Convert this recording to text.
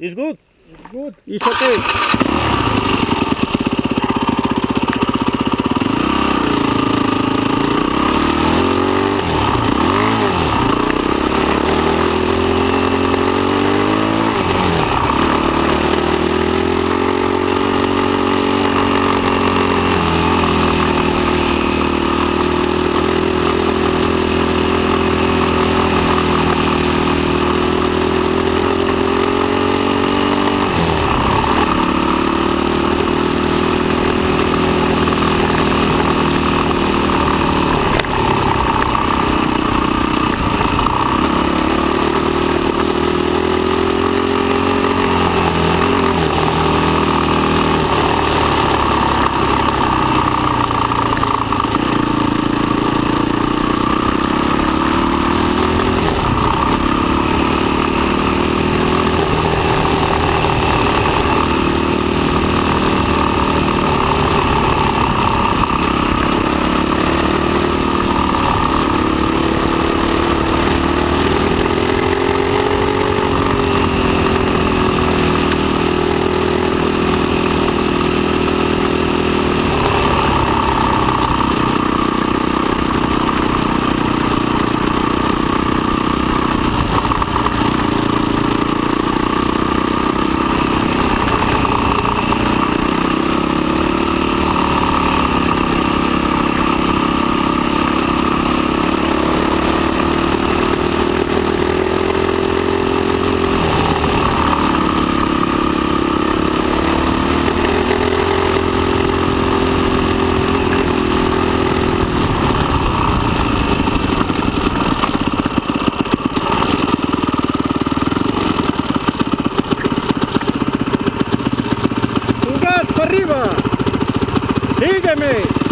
Is good. It's good. It's okay. Arriba. Sígueme.